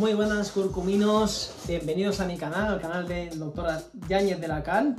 Muy buenas curcuminos, bienvenidos a mi canal, al canal del doctor Yáñez de la Cal.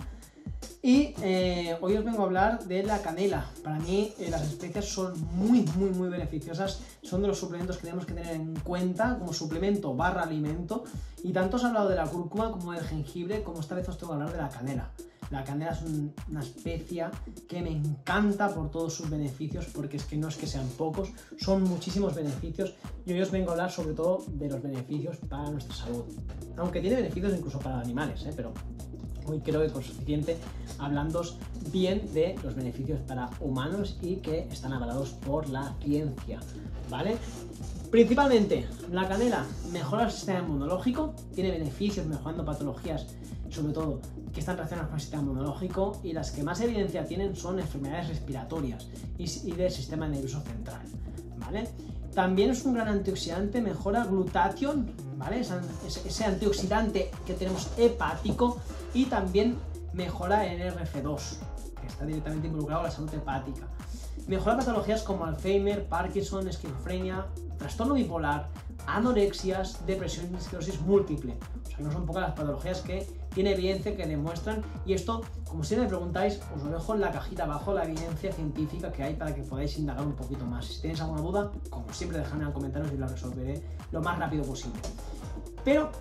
Y eh, hoy os vengo a hablar de la canela. Para mí eh, las especias son muy, muy, muy beneficiosas. Son de los suplementos que tenemos que tener en cuenta como suplemento barra alimento. Y tanto os he hablado de la cúrcuma como del jengibre, como esta vez os tengo que hablar de la canela. La canela es una especia que me encanta por todos sus beneficios, porque es que no es que sean pocos, son muchísimos beneficios. Y hoy os vengo a hablar sobre todo de los beneficios para nuestra salud. Aunque tiene beneficios incluso para animales, ¿eh? pero hoy creo que es suficiente hablando bien de los beneficios para humanos y que están avalados por la ciencia, ¿vale? Principalmente, la canela mejora el sistema inmunológico, tiene beneficios mejorando patologías, sobre todo que están relacionadas con el sistema inmunológico y las que más evidencia tienen son enfermedades respiratorias y, del sistema nervioso central, ¿vale? También es un gran antioxidante, mejora glutatión, ¿vale? Ese, antioxidante que tenemos hepático y también mejora el RF2, que está directamente involucrado en la salud hepática. Mejora patologías como Alzheimer, Parkinson, esquizofrenia, trastorno bipolar, anorexias, depresión y esclerosis múltiple. O sea, no son pocas las patologías que tiene evidencia que demuestran. Y esto, como siempre me preguntáis, os lo dejo en la cajita abajo la evidencia científica que hay para que podáis indagar un poquito más. Si tenéis alguna duda, como siempre, dejadme en comentarios y la resolveré lo más rápido posible. Pero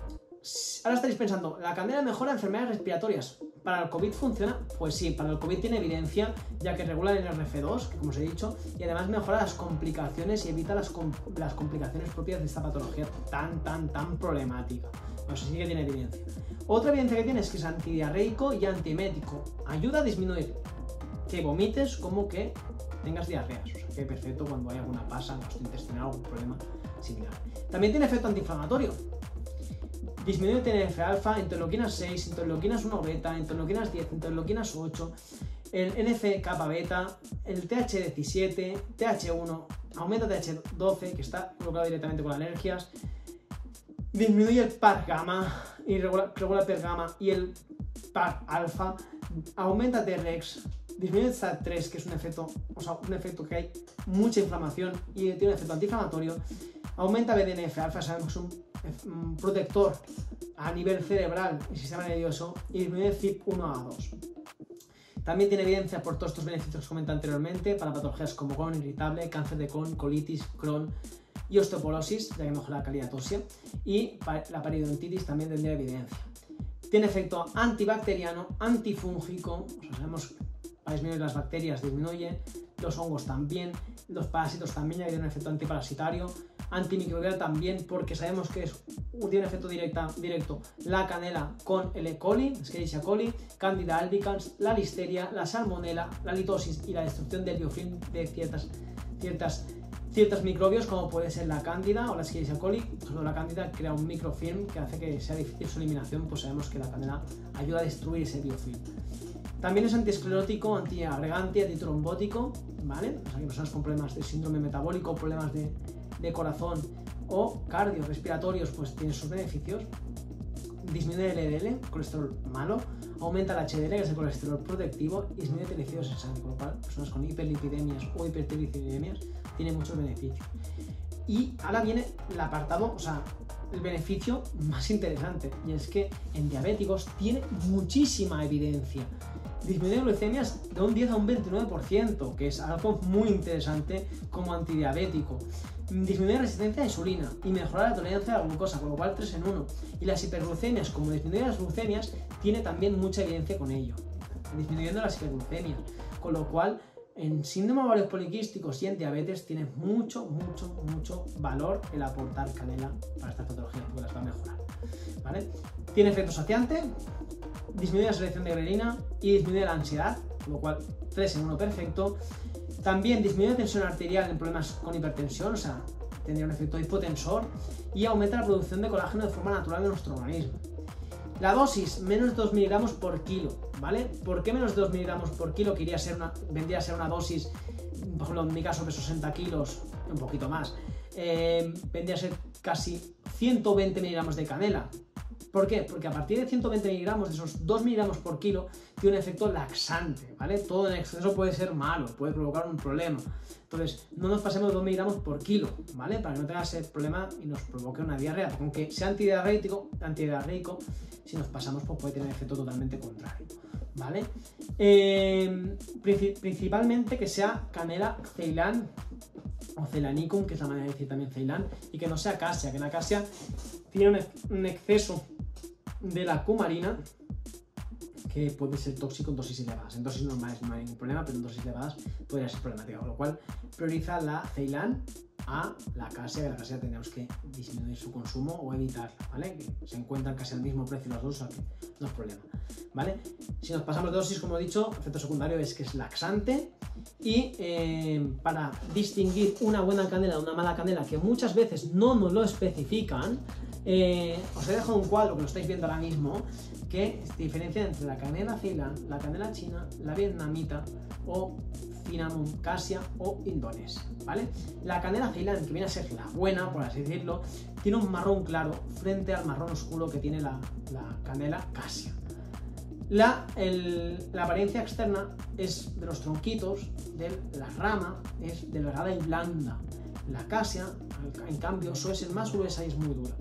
ahora estaréis pensando, ¿la candela mejora enfermedades respiratorias? ¿Para el COVID funciona? Pues sí, para el COVID tiene evidencia, ya que regula el RF2, que como os he dicho, y además mejora las complicaciones y evita las, las complicaciones propias de esta patología tan, tan, tan problemática. No sé si que tiene evidencia. Otra evidencia que tiene es que es antidiarreico y antiemético. Ayuda a disminuir que vomites como que tengas diarreas. O sea que perfecto cuando hay alguna pasa, gastrointestinal, algún problema similar. También tiene efecto antiinflamatorio disminuye TNF-alfa, interleuquinas 6, interleuquinas 1 beta, interleuquinas 10, interleuquinas 8, el NF-kappa beta, el TH17, TH1, aumenta TH12, que está colocado directamente con alergias, disminuye el par gamma y regula, el per gamma y el par alfa, aumenta T-rex, disminuye el SAT3, que es un efecto, o sea, un efecto que hay mucha inflamación y tiene un efecto antiinflamatorio, aumenta BDNF alfa, sabemos que es un protector a nivel cerebral y sistema nervioso y disminuye CYP1A2. También tiene evidencia por todos estos beneficios que comenté anteriormente para patologías como colon irritable, cáncer de colon, colitis, Crohn y osteoporosis, ya que mejora la calidad ósea, y la periodontitis también tendría evidencia. Tiene efecto antibacteriano, antifúngico, sabemos para disminuir las bacterias disminuye, los hongos también, los parásitos también, hay un efecto antiparasitario, antimicrobial también, porque sabemos que es, tiene efecto directa, directo la canela con el E. coli, Escherichia coli, Candida albicans, la listeria, la salmonella, la litosis y la destrucción del biofilm de ciertas, ciertas ciertos microbios como puede ser la cándida o la Escherichia coli. Solo la cándida crea un microfilm que hace que sea difícil su eliminación, pues sabemos que la canela ayuda a destruir ese biofilm. También es antiesclerótico, antiagregante, antitrombótico, ¿vale? O sea, que personas con problemas de síndrome metabólico, problemas de de corazón o cardiorrespiratorios, pues tiene sus beneficios. Disminuye el LDL, colesterol malo, aumenta el HDL, que es el colesterol protectivo, y disminuye triglicéridos en sangre, con lo cual personas con hiperlipidemias o hipertrigliceridemias tienen muchos beneficios. Y ahora viene el apartado, o sea, el beneficio más interesante, y es que en diabéticos tiene muchísima evidencia. Disminuye glucemias de un 10 a un 29%, que es algo muy interesante como antidiabético disminuye resistencia a insulina y mejora la tolerancia a la glucosa, con lo cual 3 en 1. Y las hiperglucemias, como disminuye las glucemias, tiene también mucha evidencia con ello, disminuyendo las hiperglucemias, con lo cual en síndrome ovarios poliquísticos y en diabetes tiene mucho, mucho, mucho valor el aportar canela para estas patologías porque las va a mejorar. ¿vale? Tiene efecto saciante, disminuye la selección de grelina y disminuye la ansiedad, lo cual 3 en 1 perfecto. También disminuye la tensión arterial en problemas con hipertensión, o sea, tendría un efecto hipotensor y aumenta la producción de colágeno de forma natural en nuestro organismo. La dosis, menos de 2 miligramos por kilo, ¿vale? ¿Por qué menos de 2 miligramos por kilo? Que ser una, vendría a ser una dosis, por ejemplo, en mi caso, de 60 kilos, un poquito más, eh, vendría a ser casi 120 miligramos de canela. ¿Por qué? Porque a partir de 120 miligramos, de esos 2 miligramos por kilo, tiene un efecto laxante, ¿vale? Todo en exceso puede ser malo, puede provocar un problema. Entonces, no nos pasemos de 2 miligramos por kilo, ¿vale? Para que no tenga ese problema y nos provoque una diarrea. Aunque sea antidiarreico, antidiarreico si nos pasamos, pues puede tener efecto totalmente contrario, ¿vale? Eh, principalmente que sea canela ceilán o celanicum, que es la manera de decir también ceilán, y que no sea casia, que la casia tiene un exceso de la cumarina que puede ser tóxico en dosis elevadas. En dosis normales no hay ningún problema, pero en dosis elevadas podría ser problemático, con lo cual prioriza la Ceylan a la casia, que la casia tenemos que disminuir su consumo o evitarla, ¿vale? Se encuentran casi al mismo precio las dos, o sea no es problema, ¿vale? Si nos pasamos dosis, como he dicho, efecto secundario es que es laxante y eh, para distinguir una buena canela de una mala canela, que muchas veces no nos lo especifican, eh, os he dejado un cuadro que lo estáis viendo ahora mismo que diferencia entre la canela ceilán, la canela china, la vietnamita o cinnamon casia o indonesia, ¿vale? La canela ceilán, que viene a ser la buena, por así decirlo, tiene un marrón claro frente al marrón oscuro que tiene la, canela casia. La, la, apariencia externa es de los tronquitos, de la rama es delgada y blanda. La casia, en cambio, suele ser más gruesa y es muy dura.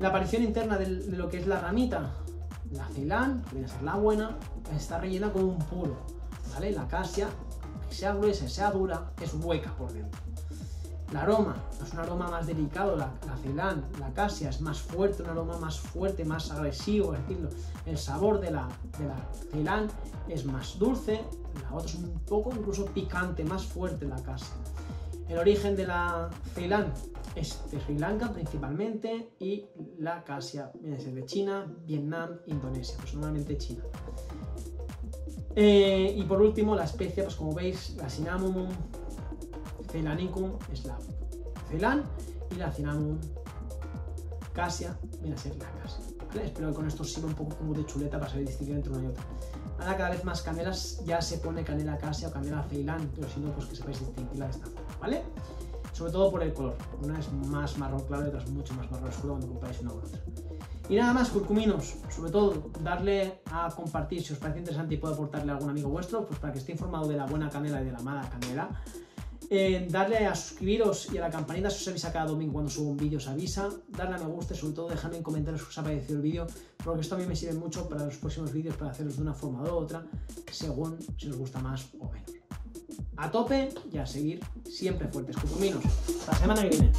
La aparición interna de, lo que es la ramita, la ceilán, que viene a ser la buena, está rellena con un puro, ¿vale? La casia, que sea gruesa, sea dura, es hueca por dentro. El aroma es un aroma más delicado, la, la ceilán, la casia es más fuerte, un aroma más fuerte, más agresivo, es el sabor de la, de la ceilán es más dulce, la otra es un poco incluso picante, más fuerte la casia. El origen de la ceilán es de Sri Lanka principalmente y la casia viene a ser de China, Vietnam, Indonesia, pues China. Eh, y por último, la especie, pues como veis, la Cinnamomum ceylanicum es la Ceilán y la Cinnamomum casia viene a ser la casia. Espero que con esto sirva un poco como de chuleta para saber distinguir entre una y otra. Ahora cada vez más canelas ya se pone canela casia o canela ceilán, pero si no, pues que sepáis distinguirla de esta forma, ¿vale? Sobre todo por el color. Una es más marrón claro y otra es mucho más marrón oscuro cuando compráis una u otra. Y nada más, curcuminos, sobre todo, darle a compartir si os parece interesante y puede aportarle a algún amigo vuestro, pues para que esté informado de la buena canela y de la mala canela. Eh, darle a suscribiros y a la campanita si os avisa cada domingo cuando subo un vídeo, os avisa. Darle a me gusta y sobre todo dejadme en comentarios si os ha parecido el vídeo, porque esto a mí me sirve mucho para los próximos vídeos, para hacerlos de una forma u otra, según si os gusta más o menos a tope y a seguir siempre fuertes, consuminos. Hasta la semana que viene.